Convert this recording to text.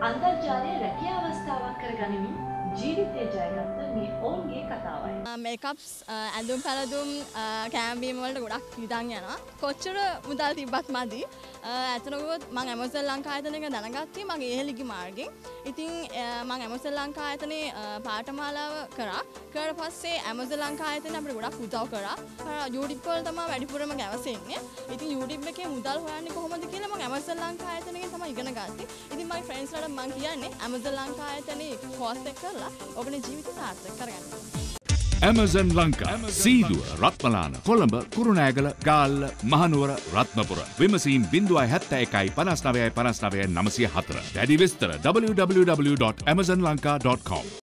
අන්තර්ජාලය රැකියා අවස්ථාවක් කර ගනිමින් ජීවිතය ජයගත්ත මේ ඔවුන්ගේ කතාවයි. Uh, මේකප්ස් uh, ඇඳුම් පැළදුම් uh, කෑම්බීම වලට ගොඩක් හිතන් යනවා. කොච්චර මුදල් තිබ්බත් මදි? ඇතනකොත් මං ඇමසල් ලංකායතනක දැනගත්තේ මගේ ඒහෙලිගි මාර්ගෙන්. ඉතින් මං ඇමසල් ලංකායතනය පාටමාලාව කරා. කර පස්සේ ඇමස ලංකායතන අපට ගොඩක් උදව් කරා. යුඩිප්පල් තම වැඩිපුරම ගැවසෙන්නේ. ඉතින් යුඩිප් එකේ මුදල් හොයන්නේ කොහොමද කියලා මම ඇමසල් ලංකායතනයෙන් තමයි ඉගෙන ගත්තේ. ඉතින් මගේ ෆ්‍රෙන්ඩ්ස්ලට මං කියන්නේ ඇමසල් ලංකායතනේ කෝස් එක කරලා ඔබේ ජීවිතය සාර්ථක කරගන්න. Amazon ලංකා සීදුව රත්මලාන කොළඹ කුරුණෑගල ගාල්ල මහනුවර රත්නපුර විමසීම් බිඳුවයි හැත්ත එකයි පනස්නවයයි පනස්නවය නමසය හතර දැඩි විස්තර www.amazonlanka.com